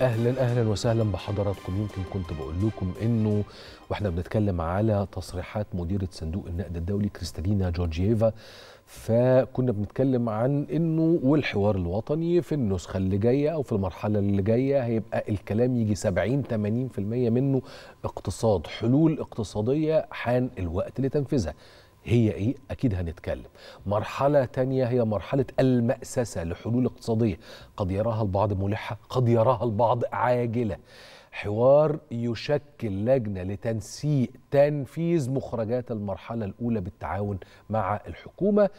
أهلا أهلا وسهلا بحضراتكم. يمكن كنت بقول لكم إنه وإحنا بنتكلم على تصريحات مديرة صندوق النقد الدولي كريستالينا جورجييفا. فكنا بنتكلم عن إنه والحوار الوطني في النسخة اللي جاية أو في المرحلة اللي جاية هيبقى الكلام يجي 70 80% منه اقتصاد حلول اقتصادية حان الوقت لتنفيذها. هي إيه؟ أكيد هنتكلم. مرحلة تانية هي مرحلة المأسسة لحلول اقتصادية. قد يراها البعض ملحة قد يراها البعض عاجلة. حوار يشكل لجنة لتنسيق تنفيذ مخرجات المرحلة الأولى بالتعاون مع الحكومة.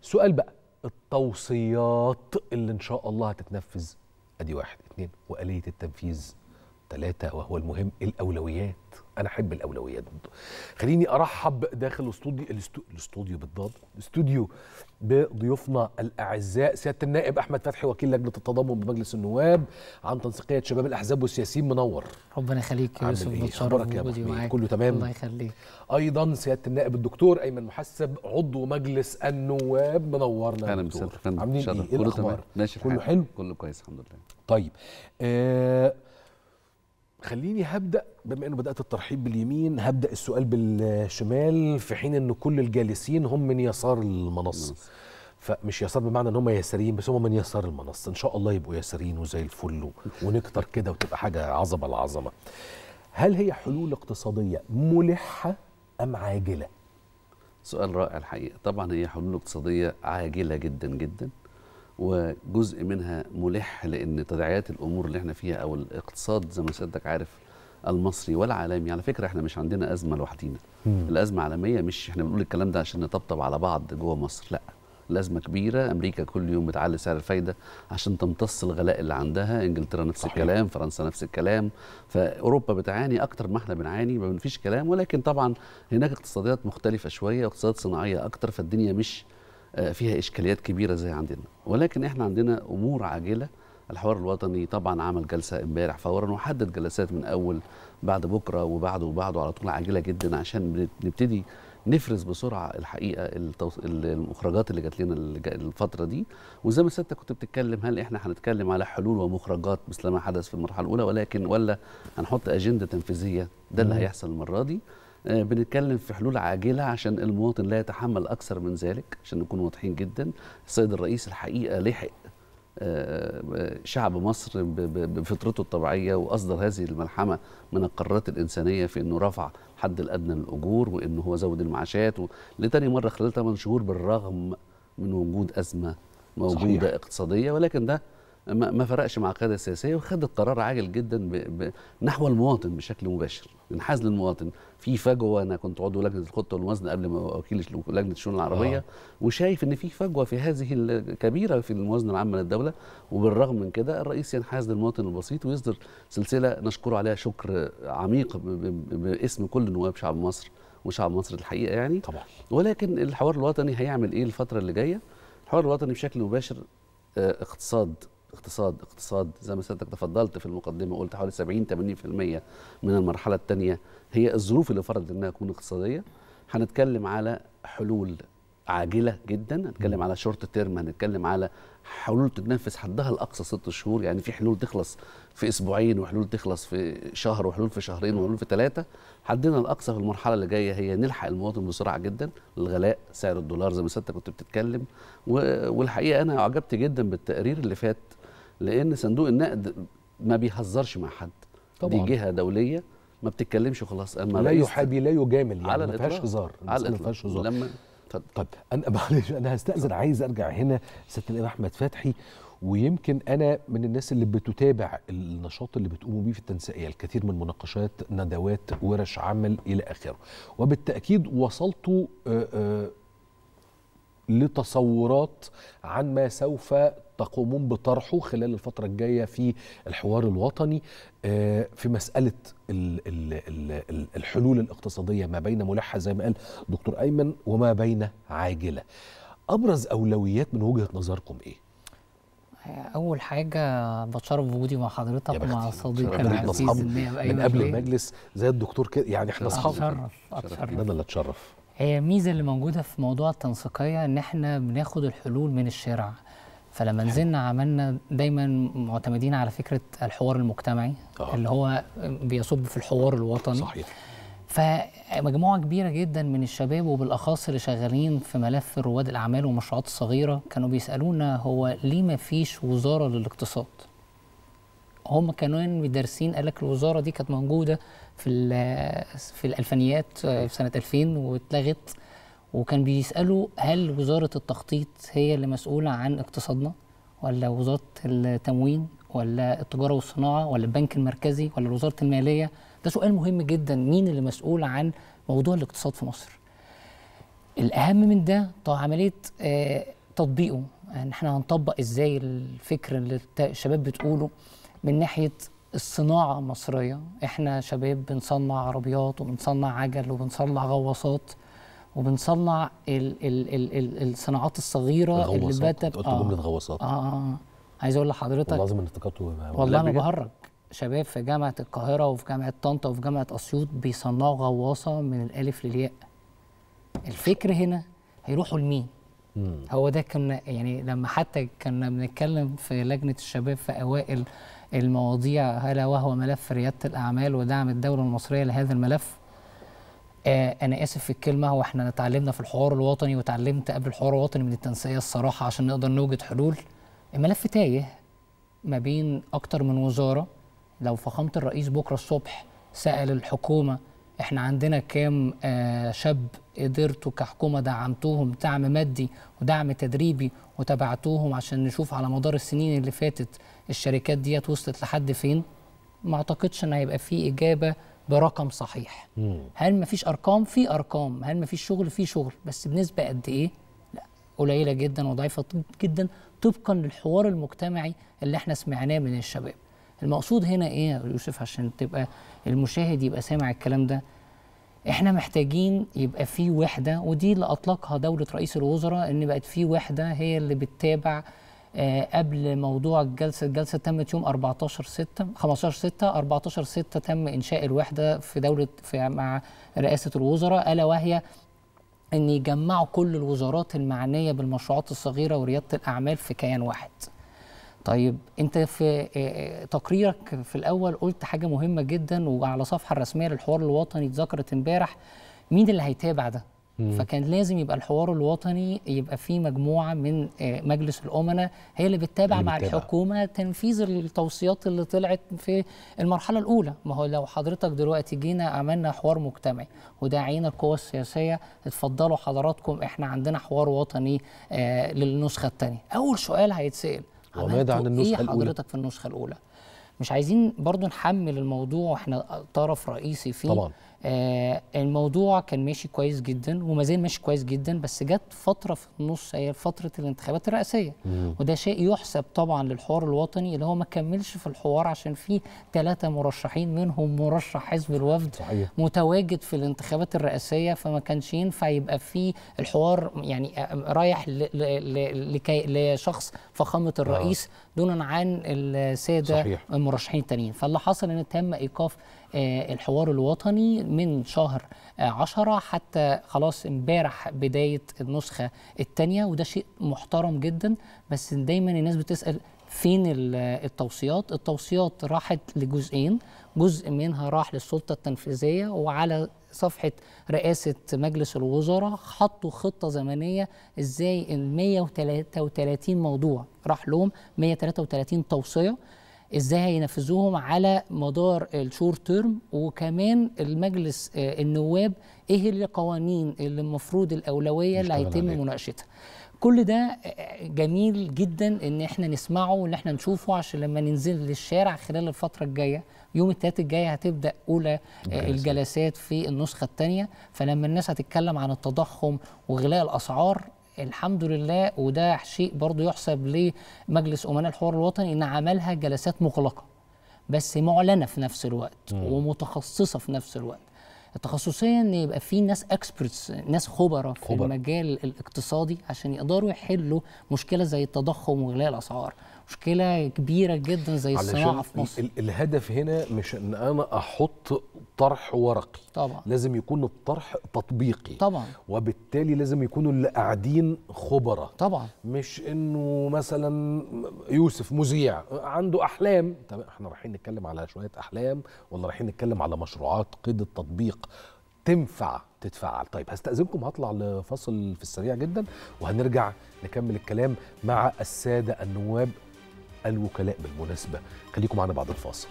سؤال بقى التوصيات اللي إن شاء الله هتتنفذ. أدي واحد اتنين وآلية التنفيذ. ثلاثة وهو المهم الأولويات. أنا أحب الأولويات خليني أرحب داخل الاستوديو الاستوديو بالضبط الاستوديو بضيوفنا الأعزاء سيادة النائب أحمد فتحي وكيل لجنة التضامن بمجلس النواب عن تنسيقية شباب الأحزاب والسياسيين منور ربنا يخليك يا يوسف إيه؟ بتشرف بوجودي أبو حميد؟ معاك كله تمام؟ الله يخليك أيضا سيادة النائب الدكتور أيمن محسب عضو مجلس النواب منورنا يا أهلا فندم عاملين. إيه؟ إيه كله الأخبار؟ تمام ماشي كله. حلو؟ كله كويس الحمد لله طيب آه خليني هبدأ بما إنه بدأت الترحيب باليمين هبدأ السؤال بالشمال في حين إن كل الجالسين هم من يسار المنصه فمش يسار بمعنى إن هم يساريين بس هم من يسار المنصه إن شاء الله يبقوا يساريين وزي الفل ونكتر كده وتبقى حاجة عظمة العظمة. هل هي حلول اقتصادية ملحة أم عاجلة؟ سؤال رائع الحقيقة. طبعا هي حلول اقتصادية عاجلة جدا جدا. وجزء منها ملح لأن تداعيات الأمور اللي إحنا فيها أو الاقتصاد زي ما سيادتك عارف المصري والعالمي على فكرة إحنا مش عندنا أزمة لوحدينا. الأزمة عالمية مش إحنا بنقول الكلام ده عشان نطبطب على بعض جوه مصر لأ. الأزمة كبيرة أمريكا كل يوم بتعلي سعر الفايدة عشان تمتص الغلاء اللي عندها إنجلترا نفس صحيح. الكلام فرنسا نفس الكلام فأوروبا بتعاني أكتر ما إحنا بنعاني ما فيش كلام ولكن طبعا هناك اقتصاديات مختلفة شوية اقتصادات صناعية أكتر فالدنيا مش فيها إشكاليات كبيرة زي عندنا. ولكن إحنا عندنا أمور عاجلة. الحوار الوطني طبعا عمل جلسة إمبارح فورا وحدد جلسات من أول بعد بكرة وبعده وبعده على طول عاجلة جدا عشان نبتدي نفرز بسرعة الحقيقة التوص... المخرجات اللي جات لنا الفترة دي. وزي ما سيادتك كنت بتتكلم هل إحنا هنتكلم على حلول ومخرجات مثل ما حدث في المرحلة الأولى؟ ولكن ولا هنحط أجندة تنفيذية؟ ده اللي. هيحصل المرة دي. آه، بنتكلم في حلول عاجلة عشان المواطن لا يتحمل أكثر من ذلك عشان نكون واضحين جدا السيد الرئيس الحقيقة لحق آه، شعب مصر بفطرته الطبيعية وأصدر هذه الملحمة من القرارات الإنسانية في إنه رفع الحد الأدنى للأجور وإنه هو زود المعاشات لتاني مرة خلال 8 شهور بالرغم من وجود أزمة موجودة صحيح. صحيح. اقتصادية ولكن ده ما فرقش مع القياده السياسيه وخد القرار عاجل جدا ب... ب... نحو المواطن بشكل مباشر انحاز للمواطن. في فجوة أنا كنت عضو لجنة الخطة والموازنة قبل ما وكيل لجنة الشؤون العربية آه. وشايف إن في فجوة في هذه الكبيره في الموازنة العامة للدولة. وبالرغم من كده الرئيس ينحاز للمواطن البسيط ويصدر سلسلة نشكره عليها شكر عميق ب... ب... باسم كل نواب شعب مصر وشعب مصر الحقيقة يعني. طبعا. ولكن الحوار الوطني هيعمل إيه الفترة اللي جاية؟ الحوار الوطني بشكل مباشر آه، اقتصاد اقتصاد اقتصاد زي ما سيادتك تفضلت في المقدمة قلت حوالي 70 80% من المرحلة الثانية هي الظروف اللي فرضت إنها تكون اقتصادية. هنتكلم على حلول عاجلة جدا هنتكلم على شورت تيرم هنتكلم على حلول تتنفذ حدها الاقصى ست شهور. يعني في حلول تخلص في أسبوعين وحلول تخلص في شهر وحلول في شهرين وحلول في ثلاثة حدنا الأقصى في المرحلة اللي جاية هي نلحق المواطن بسرعة جدا. الغلاء سعر الدولار زي ما سيادتك كنت بتتكلم. والحقيقة أنا أعجبت جدا بالتقرير اللي فات لأن صندوق النقد ما بيهزرش مع حد طبعاً. دي جهة دولية ما بتتكلمش وخلاص أما لا يحابي لا يجامل يعني على ما فيهاش. هزار على ما. فيهاش هزار لما اتفضل. طيب أنا معلش أنا هستأذن عايز أرجع هنا سياده الامام أحمد فتحي ويمكن أنا من الناس اللي بتتابع النشاط اللي بتقوموا بيه في التنسيقية الكثير من مناقشات ندوات ورش عمل إلى آخره وبالتأكيد وصلتوا آه، آه، لتصورات عن ما سوف تقومون بطرحه خلال الفترة الجاية في الحوار الوطني آه، في مسألة ال- ال- ال- ال- الحلول الاقتصادية ما بين ملحة زي ما قال دكتور أيمن وما بين عاجلة أبرز أولويات من وجهة نظركم إيه؟ أول حاجة بتشرف بوجودي مع حضرتك. ومع صديقي العزيز من قبل. المجلس زي الدكتور كده يعني إحنا أصحاب أتشرف أتشرف أنا اللي أتشرف هي الميزه اللي موجودة في موضوع التنسيقية إن إحنا بناخد الحلول من الشارع فلما نزلنا عملنا دايما معتمدين على فكرة الحوار المجتمعي آه. اللي هو بيصب في الحوار الوطني. صحيح. فمجموعة كبيرة جدا من الشباب وبالأخص اللي شغالين في ملف رواد الأعمال والمشروعات الصغيرة كانوا بيسألونا هو ليه ما فيش وزارة للاقتصاد؟ هم كانوا دارسين قال لك الوزارة دي كانت موجودة في في الألفينيات في سنة 2000 واتلغت وكان بيسألوا هل وزارة التخطيط هي اللي مسؤولة عن اقتصادنا ولا وزارة التموين ولا التجارة والصناعة ولا البنك المركزي ولا وزارة المالية؟ ده سؤال مهم جدا. مين اللي مسؤول عن موضوع الاقتصاد في مصر؟ الأهم من ده طبعا عملية آه، تطبيقه. يعني إحنا هنطبق إزاي الفكر اللي الشباب بتقوله من ناحية الصناعة المصرية؟ إحنا شباب بنصنع عربيات وبنصنع عجل وبنصنع غواصات. وبنصنع ال ال ال ال الصناعات الصغيرة اللي بدات قلت جملة غواصات. آه, آه عايز أقول لحضرتك والله لازم ان افتكرته والله بجد؟ بهرج. شباب في جامعة القاهرة وفي جامعة طنطا وفي جامعة أسيوط بيصنعوا غواصة من الألف للياء. الفكر هنا هيروحوا لمين؟ هو ده كنا يعني لما حتى كنا بنتكلم في لجنة الشباب في أوائل المواضيع هلا وهو ملف ريادة الأعمال ودعم الدولة المصرية لهذا الملف. آه أنا آسف في الكلمة هو إحنا اتعلمنا في الحوار الوطني وتعلمت قبل الحوار الوطني من التنسيقية الصراحة عشان نقدر نوجد حلول. الملف تايه ما بين أكتر من وزارة. لو فخامة الرئيس بكرة الصبح سأل الحكومة إحنا عندنا كام آه شاب قدرتوا كحكومة دعمتوهم دعم مادي ودعم تدريبي وتبعتوهم عشان نشوف على مدار السنين اللي فاتت الشركات ديت وصلت لحد فين؟ ما أعتقدش إن هيبقى في إجابة برقم صحيح. مم. هل مفيش أرقام؟ في أرقام. هل مفيش شغل؟ في شغل. بس بنسبة قد إيه؟ لا. قليلة جدا وضعيفة طب- جدا طبقا للحوار المجتمعي اللي إحنا سمعناه من الشباب. المقصود هنا إيه يا يوسف؟ عشان تبقى المشاهد يبقى سامع الكلام ده. إحنا محتاجين يبقى في وحدة ودي اللي أطلقها دولة رئيس الوزراء إن بقت في وحدة هي اللي بتتابع قبل موضوع الجلسة الجلسة تمت يوم 14 6 15 6 14 6 تم إنشاء الوحدة في دولة في مع رئاسة الوزراء ألا وهي إن يجمعوا كل الوزارات المعنية بالمشروعات الصغيرة وريادة الأعمال في كيان واحد. طيب أنت في آه، تقريرك في الأول قلت حاجة مهمة جدا وعلى الصفحه الرسمية للحوار الوطني اتذكرت امبارح مين اللي هيتابع ده؟ فكان لازم يبقى الحوار الوطني يبقى فيه مجموعة من آه، مجلس الأمناء هي اللي بتتابع اللي مع بتتابع. الحكومة تنفيذ التوصيات اللي طلعت في المرحلة الأولى ما هو لو حضرتك دلوقتي جينا عملنا حوار مجتمعي وداعينا القوى السياسية اتفضلوا حضراتكم إحنا عندنا حوار وطني آه للنسخة الثانية أول سؤال هيتسأل وماذا عن النسخة إيه الأولى؟ حضرتك في النسخة الأولى مش عايزين برضو نحمل الموضوع وإحنا طرف رئيسي فيه طبعاً. آه الموضوع كان ماشي كويس جدا وما زال ماشي كويس جدا بس جت فترة في النص هي فترة الانتخابات الرئاسية. وده شيء يحسب طبعا للحوار الوطني اللي هو ما كملش في الحوار عشان في ثلاثة مرشحين منهم مرشح حزب الوفد صحيح. متواجد في الانتخابات الرئاسية فما كانش ينفع يبقى في الحوار يعني رايح ل- لكي لشخص فخامة الرئيس دونا عن السادة صحيح. المرشحين التانيين. فاللي حصل إن تم إيقاف آه، الحوار الوطني من شهر آه، عشرة حتى خلاص امبارح بداية النسخة الثانية وده شيء محترم جدا. بس دايما الناس بتسأل فين ال- التوصيات؟ التوصيات راحت لجزئين. جزء منها راح للسلطة التنفيذية وعلى صفحة رئاسة مجلس الوزراء حطوا خطة زمنية إزاي ال 133 موضوع راح لهم 133 توصية إزاي هينفذوهم على مدار الشور تيرم وكمان المجلس آه، النواب إيه القوانين اللي المفروض الأولوية اللي هيتم. مناقشتها كل ده آه، جميل جدا إن إحنا نسمعه وإن إحنا نشوفه عشان لما ننزل للشارع خلال الفترة الجاية يوم الثلاث الجاي هتبدأ أولى آه، الجلسات. في النسخة الثانية فلما الناس هتتكلم عن التضخم وغلاء الأسعار الحمد لله وده شيء برضو يحسب لمجلس أمناء الحوار الوطني إن عملها جلسات مغلقة بس معلنة في نفس الوقت ومتخصصة في نفس الوقت. التخصصيه ان يبقى في ناس اكسبرتس ناس خبراء في. المجال الاقتصادي عشان يقدروا يحلوا مشكلة زي التضخم وغلاء الأسعار مشكلة كبيرة جدا زي الصناعة في مصر. ال- الهدف هنا مش إن أنا أحط طرح ورقي. طبعا. لازم يكون الطرح تطبيقي. طبعا. وبالتالي لازم يكونوا اللي قاعدين خبراء. طبعا. مش إنه مثلا يوسف مذيع. عنده أحلام. طب إحنا رايحين نتكلم على شوية أحلام ولا رايحين نتكلم على مشروعات قيد التطبيق؟ تنفع تتفعل طيب هستأذنكم هطلع لفصل في السريع جدا وهنرجع نكمل الكلام مع السادة النواب الوكلاء بالمناسبة. خليكم معنا بعد الفاصل.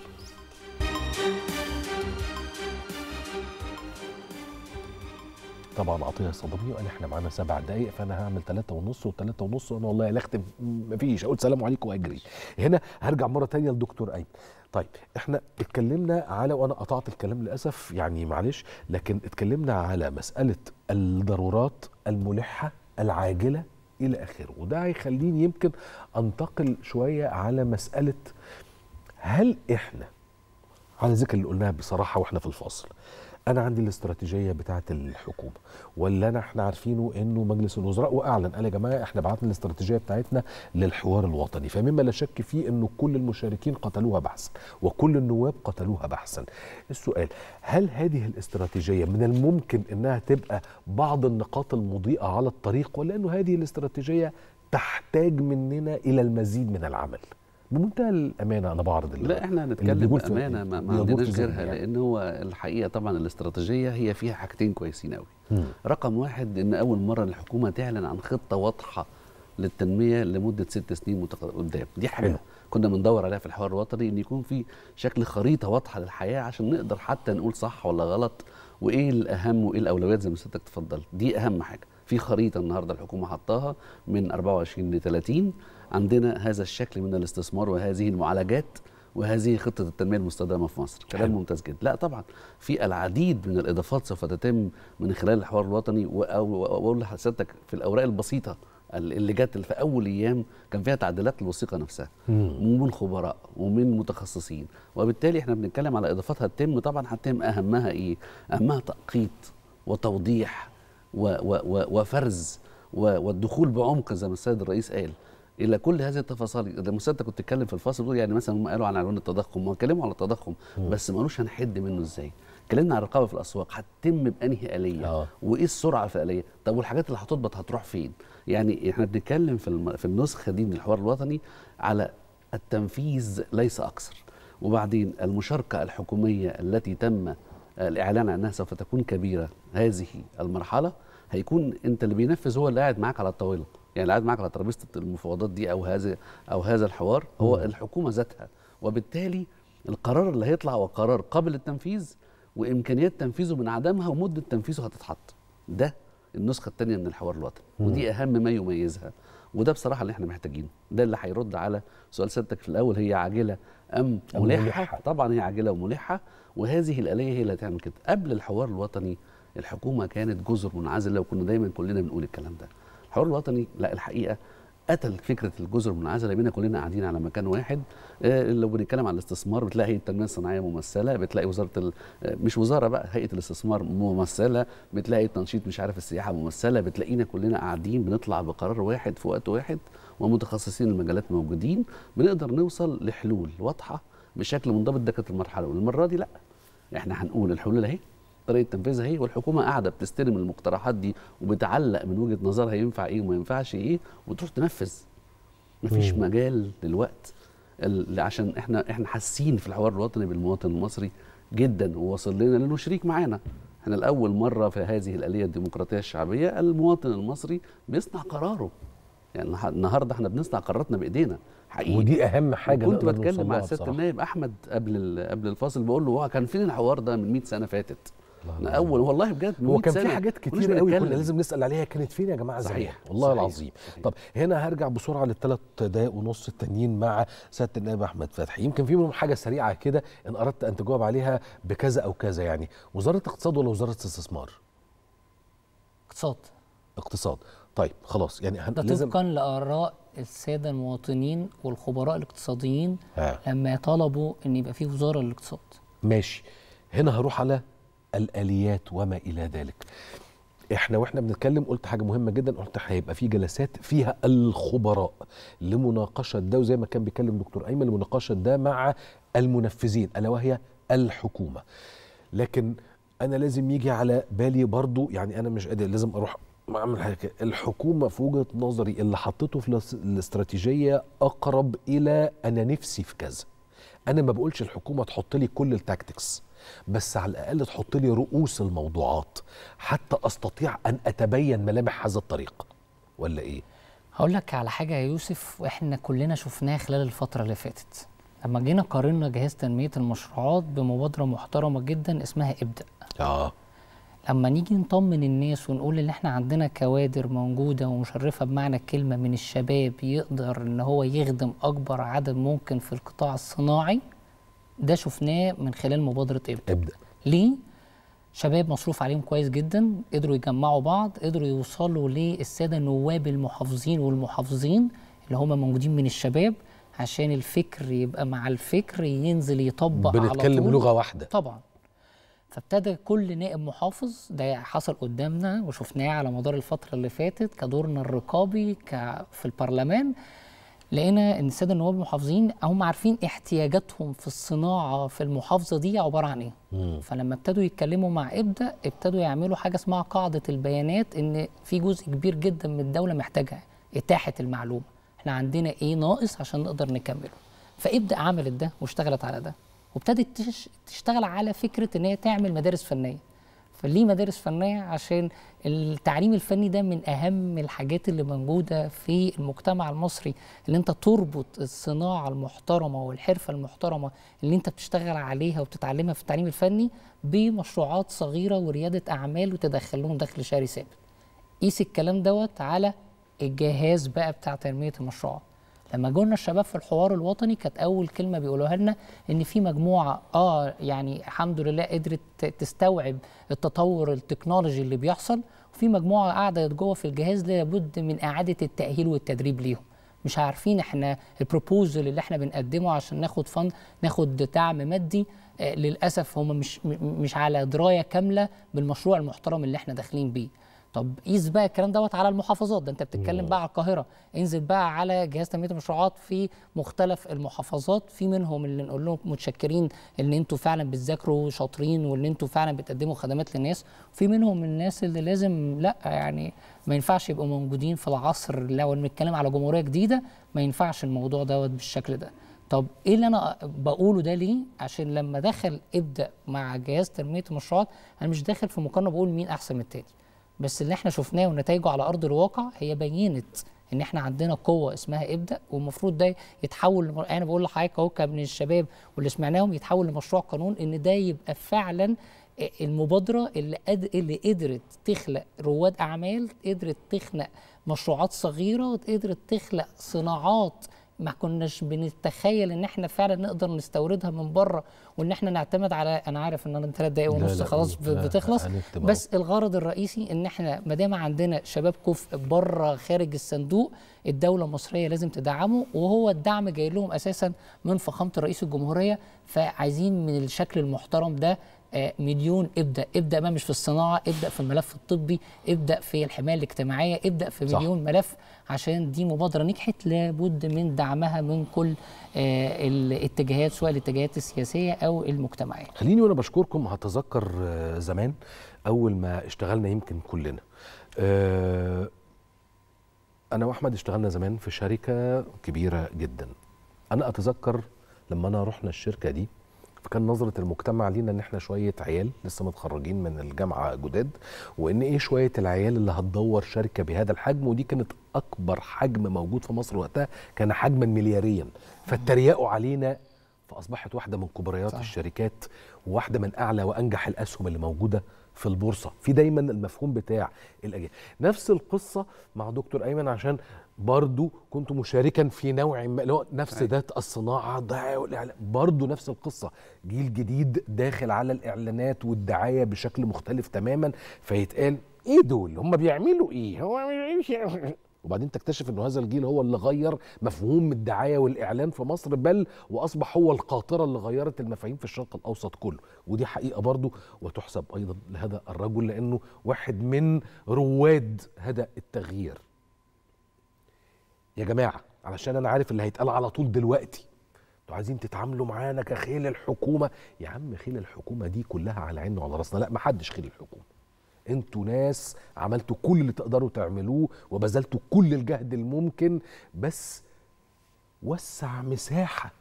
طبعا عطية صدمني وقال إحنا معانا سبع دقايق فأنا هعمل ثلاثة ونص وثلاثة ونص وأنا والله لا اختم مفيش. أقول سلام عليكم وأجري. هنا هرجع مرة تانية لدكتور أيمن. طيب إحنا اتكلمنا على وأنا قطعت الكلام للأسف يعني معلش لكن اتكلمنا على مسألة الضرورات الملحة العاجلة إلى آخره. وده هيخليني يمكن أنتقل شوية على مسألة هل إحنا على ذكر اللي قلناها بصراحة وإحنا في الفاصل أنا عندي الاستراتيجية بتاعة الحكومة واللي أنا إحنا عارفينه إنه مجلس الوزراء وأعلن قال يا جماعة إحنا بعتنا الاستراتيجية بتاعتنا للحوار الوطني فمما لا شك فيه إنه كل المشاركين قتلوها بحثا وكل النواب قتلوها بحثا. السؤال هل هذه الاستراتيجية من الممكن إنها تبقى بعض النقاط المضيئة على الطريق ولا إنه هذه الاستراتيجية تحتاج مننا إلى المزيد من العمل؟ بمنتهى الأمانة أنا بعرض اللي لا إحنا هنتكلم بأمانة ما, ما بيدور عندناش غيرها يعني. لأن هو الحقيقة طبعا الاستراتيجية هي فيها حاجتين كويسين قوي. رقم واحد إن أول مرة الحكومة تعلن عن خطة واضحة للتنمية لمدة ست سنين قدام دي حاجة. كنا بندور عليها في الحوار الوطني إن يكون في شكل خريطة واضحة للحياة عشان نقدر حتى نقول صح ولا غلط وإيه الأهم وإيه الأولويات زي ما سيادتك تفضلت دي أهم حاجة في خريطة النهارده الحكومة حطاها من 24 ل 30 عندنا هذا الشكل من الاستثمار وهذه المعالجات وهذه خطة التنمية المستدامة في مصر. كلام. ممتاز جدا. لا طبعا. في العديد من الإضافات سوف تتم من خلال الحوار الوطني واقول لحضرتك في الأوراق البسيطة اللي جت في أول أيام كان فيها تعديلات الوثيقه نفسها. مم. ومن خبراء ومن متخصصين. وبالتالي إحنا بنتكلم على إضافات هتتم طبعا هتتم أهمها إيه؟ أهمها تأقيت وتوضيح و و و وفرز و والدخول بعمق زي ما السيد الرئيس قال. إلى كل هذه التفاصيل. لما سيادتك كنت بتتكلم في الفاصل بتقول يعني مثلا هم قالوا عن عنوان التضخم هم اتكلموا على التضخم بس ما قالوش هنحد منه إزاي. اتكلمنا عن الرقابة في الأسواق هتتم بأنهي آلية؟ آه. وإيه السرعة في الآلية؟ طب والحاجات اللي هتضبط هتروح فين؟ يعني إحنا بنتكلم في الم... في النسخة دي من الحوار الوطني على التنفيذ ليس أكثر وبعدين المشاركة الحكومية التي تم الإعلان عنها سوف تكون كبيرة. هذه المرحلة هيكون أنت اللي بينفذ هو اللي قاعد معاك على الطاولة. يعني اللي قاعد معاك على ترابيزة المفاوضات دي أو هذا أو هذا الحوار هو الحكومة ذاتها. وبالتالي القرار اللي هيطلع هو قرار قابل للتنفيذ وإمكانيات تنفيذه من عدمها ومدة تنفيذه هتتحط. ده النسخة الثانية من الحوار الوطني. ودي أهم ما يميزها. وده بصراحة اللي إحنا محتاجينه. ده اللي هيرد على سؤال سيادتك في الأول. هي عاجلة أم ملحة؟ ملحة. طبعا هي عاجلة وملحة. وهذه الآلية هي اللي هتعمل كده. قبل الحوار الوطني الحكومة كانت جزر منعزلة وكنا دايما كلنا بنقول الكلام ده. الحوار الوطني لا الحقيقة قتل فكرة الجزر المنعزلة. بينا كلنا قاعدين على مكان واحد. آه، لو بنتكلم على الاستثمار بتلاقي هيئه التنميه الصناعيه ممثلة بتلاقي وزارة. آه، مش وزارة بقى هيئة الاستثمار ممثلة بتلاقي التنشيط مش عارف السياحة ممثلة. بتلاقينا كلنا قاعدين بنطلع بقرار واحد في وقت واحد ومتخصصين المجالات موجودين. بنقدر نوصل لحلول واضحة بشكل منضبط. ده كانت المرحلة. المره دي لا إحنا هنقول الحلول اهي. طريقة تنفيذها اهي والحكومة قاعدة بتستلم المقترحات دي وبتعلق من وجهة نظرها ينفع إيه وما ينفعش إيه وتروح تنفذ. مفيش مم. مجال دلوقت ال- عشان إحنا إحنا حاسين في الحوار الوطني بالمواطن المصري جدا وواصل لنا لأنه شريك معانا. إحنا لأول مرة في هذه الآلية الديمقراطية الشعبية المواطن المصري بيصنع قراره. يعني النه- النهارده إحنا بنصنع قراراتنا بإيدينا. حقيقي. ودي أهم حاجة كنت بتكلم مع سياده. النائب أحمد قبل قبل الفاصل بقول له هو كان فين الحوار ده من 100 سنة فاتت؟ الله. أول والله بجد هو 100 كان في حاجات كتير قوي كنا. لازم نسأل عليها كانت فين يا جماعة؟ زمان صحيح، والله صحيح، العظيم. صحيح. طب هنا هرجع بسرعة للثلاث دقائق ونص التانيين مع سيادة النائب أحمد فتحي. يمكن في منهم حاجة سريعة كده إن أردت أن تجاوب عليها بكذا أو كذا يعني. وزارة اقتصاد ولا وزارة استثمار اقتصاد. اقتصاد. طيب خلاص. يعني هن... ده لازم طبقا لآراء السادة المواطنين والخبراء الاقتصاديين ها. لما طلبوا إن يبقى في وزارة للاقتصاد. ماشي. هنا هروح على الآليات وما إلى ذلك. إحنا وإحنا بنتكلم قلت حاجة مهمة جدا قلت هيبقى في جلسات فيها الخبراء لمناقشة ده وزي ما كان بيتكلم دكتور أيمن لمناقشة ده مع المنفذين ألا وهي الحكومة. لكن أنا لازم يجي على بالي برضو يعني أنا مش قادر لازم أروح أعمل حاجة. الحكومة في وجهة نظري اللي حطته في الاس- الاستراتيجية أقرب إلى أنا نفسي في كذا. أنا ما بقولش الحكومة تحط لي كل التاكتكس بس على الأقل تحط لي رؤوس الموضوعات حتى أستطيع أن أتبين ملامح هذا الطريق. ولا إيه؟ هقول لك على حاجة يا يوسف وإحنا كلنا شفناها خلال الفترة اللي فاتت. لما جينا قارنا جهاز تنمية المشروعات بمبادرة محترمة جدا اسمها إبدأ. آه. لما نيجي نطمن الناس ونقول إن إحنا عندنا كوادر موجودة ومشرفة بمعنى الكلمة من الشباب يقدر إن هو يخدم أكبر عدد ممكن في القطاع الصناعي ده شفناه من خلال مبادرة ابدا ابدأ ليه؟ شباب مصروف عليهم كويس جدا قدروا يجمعوا بعض قدروا يوصلوا للسادة نواب المحافظين والمحافظين اللي هم موجودين من الشباب عشان الفكر يبقى مع الفكر ينزل يطبق على بنتكلم طول. لغه واحدة طبعا فابتدى كل نائب محافظ ده حصل قدامنا وشفناه على مدار الفترة اللي فاتت كدورنا الرقابي ك- في البرلمان لقينا إن الساده النواب المحافظين هم عارفين احتياجاتهم في الصناعة في المحافظة دي عبارة عن إيه؟ مم. فلما ابتدوا يتكلموا مع إبدأ ابتدوا يعملوا حاجة اسمها قاعدة البيانات إن في جزء كبير جدا من الدولة محتاجها إتاحة المعلومة. إحنا عندنا إيه ناقص عشان نقدر نكمله. فإبدأ عملت ده واشتغلت على ده. وابتدت تش- تشتغل على فكرة إن هي تعمل مدارس فنية. فليه مدارس فنية؟ عشان التعليم الفني ده من أهم الحاجات اللي موجودة في المجتمع المصري اللي أنت تربط الصناعة المحترمة والحرفة المحترمة اللي أنت بتشتغل عليها وبتتعلمها في التعليم الفني بمشروعات صغيرة وريادة أعمال وتدخل لهم دخل شهري ثابت. قيس الكلام دوت على الجهاز بقى بتاع تنمية المشروعات لما جولنا الشباب في الحوار الوطني كانت أول كلمة بيقولوها لنا إن في مجموعة آه يعني الحمد لله قدرت تستوعب التطور التكنولوجي اللي بيحصل وفي مجموعة قاعدة جوه في الجهاز لابد من إعادة التأهيل والتدريب ليهم. مش عارفين إحنا البروبوزل اللي إحنا بنقدمه عشان ناخد فن ناخد دعم مادي آه للأسف هم مش مش على دراية كاملة بالمشروع المحترم اللي إحنا داخلين بيه. طب قيس بقى الكلام دوت على المحافظات. ده انت بتتكلم بقى على القاهرة. انزل بقى على جهاز تنمية المشروعات في مختلف المحافظات في منهم اللي نقول لهم متشكرين ان أنتوا فعلا بتذاكروا شاطرين وان أنتوا فعلا بتقدموا خدمات للناس. وفي منهم الناس اللي لازم لا يعني ما ينفعش يبقوا موجودين في العصر لو بنتكلم على جمهورية جديدة ما ينفعش الموضوع دوت بالشكل ده. طب إيه اللي أنا بقوله ده ليه؟ عشان لما دخل ابدأ مع جهاز تنمية المشروعات أنا مش داخل في مقارنة بقول مين أحسن من التاني. بس اللي إحنا شفناه ونتائجه على أرض الواقع هي بينت إن إحنا عندنا قوة اسمها إبدأ والمفروض ده يتحول لم... أنا بقول لحضرتك أهو كابن الشباب واللي سمعناهم يتحول لمشروع قانون إن ده يبقى فعلا المبادرة اللي قد... اللي قدرت تخلق رواد أعمال قدرت تخلق مشروعات صغيرة قدرت تخلق صناعات ما كناش بنتخيل إن إحنا فعلا نقدر نستوردها من بره وإن إحنا نعتمد على أنا عارف إن أنا ثلاث دقايق لا، ونص لا، خلاص بتخلص. بس الغرض الرئيسي إن إحنا ما دام عندنا شباب كفء بره خارج الصندوق الدولة المصرية لازم تدعمه وهو الدعم جاي لهم أساسا من فخامة رئيس الجمهورية. فعايزين من الشكل المحترم ده مليون ابدأ ابدأ بقى مش في الصناعة ابدأ في الملف الطبي ابدأ في الحماية الاجتماعية ابدأ في صح. مليون ملف عشان دي مبادرة نجحت. لابد من دعمها من كل آه، الاتجاهات سواء الاتجاهات السياسية أو المجتمعية. خليني وأنا بشكركم هتذكر آه، زمان أول ما اشتغلنا يمكن كلنا. آه، أنا وأحمد اشتغلنا زمان في شركة كبيرة جدا. أنا أتذكر لما أنا رحنا الشركة دي فكان نظرة المجتمع لينا إن إحنا شوية عيال لسه متخرجين من الجامعة جداد وإن إيه شوية العيال اللي هتدور شركة بهذا الحجم ودي كانت أكبر حجم موجود في مصر وقتها كان حجما ملياريا. فاتريقوا علينا فأصبحت واحدة من كبريات صح. الشركات وواحدة من أعلى وأنجح الأسهم اللي موجودة في البورصة. في دايما المفهوم بتاع الأجيال. نفس القصة مع دكتور أيمن عشان برضو كنت مشاركا في نوع ما اللي هو نفس أيوة. ذات الصناعة والإعلان. برضو نفس القصة. جيل جديد داخل على الإعلانات والدعاية بشكل مختلف تماما فيتقال إيه دول؟ هم بيعملوا إيه؟ هو وبعدين تكتشف إنه هذا الجيل هو اللي غير مفهوم الدعاية والإعلان في مصر بل وأصبح هو القاطرة اللي غيرت المفاهيم في الشرق الأوسط كله. ودي حقيقة برضه وتحسب أيضا لهذا الرجل لأنه واحد من رواد هذا التغيير. يا جماعة علشان أنا عارف اللي هيتقال على طول دلوقتي. أنتوا عايزين تتعاملوا معانا كخيل الحكومة؟ يا عم خيل الحكومة دي كلها على عيننا وعلى راسنا. لا ما حدش خيل الحكومة. أنتوا ناس عملتوا كل اللي تقدروا تعملوه وبذلتوا كل الجهد الممكن بس وسع مساحة.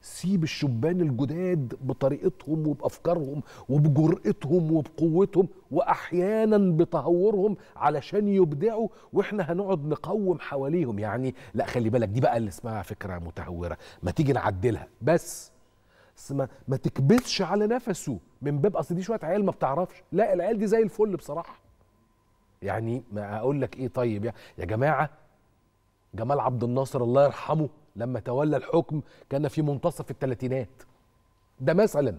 سيب الشبان الجداد بطريقتهم وبأفكارهم وبجرأتهم وبقوتهم وأحيانا بتهورهم علشان يبدعوا وإحنا هنقعد نقوم حواليهم. يعني لا خلي بالك دي بقى اللي اسمها فكرة متهورة. ما تيجي نعدلها. بس ما, ما تكبسش على نفسه من باب أصل دي شوية عيال ما بتعرفش. لا العيال دي زي الفل بصراحة. يعني ما أقول لك إيه طيب يا, يا جماعة جمال عبد الناصر الله يرحمه لما تولى الحكم كان في منتصف الثلاثينات. ده مثلا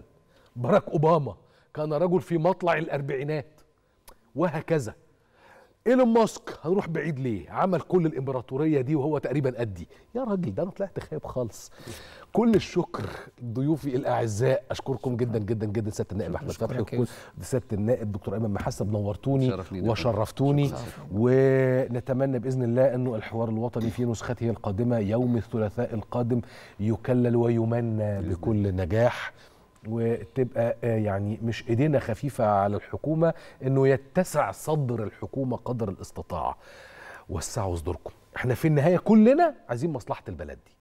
باراك أوباما كان رجل في مطلع الأربعينات. وهكذا. إيلون ماسك هنروح بعيد ليه؟ عمل كل الإمبراطورية دي وهو تقريبا قدي. يا راجل ده أنا طلعت خايب خالص. كل الشكر ضيوفي الأعزاء أشكركم جدا جدا جدا سيادة النائب أحمد فتحي سيادة النائب دكتور أيمن محسن نورتوني. وشرفتوني. ونتمنى بإذن الله انه الحوار الوطني في نسخته القادمة يوم الثلاثاء القادم يكلل ويمنى بكل نجاح. وتبقى آه، يعني مش إيدينا خفيفة على الحكومة إنه يتسع صدر الحكومة قدر الاستطاعة. وسعوا صدوركم. إحنا في النهاية كلنا عايزين مصلحة البلد دي.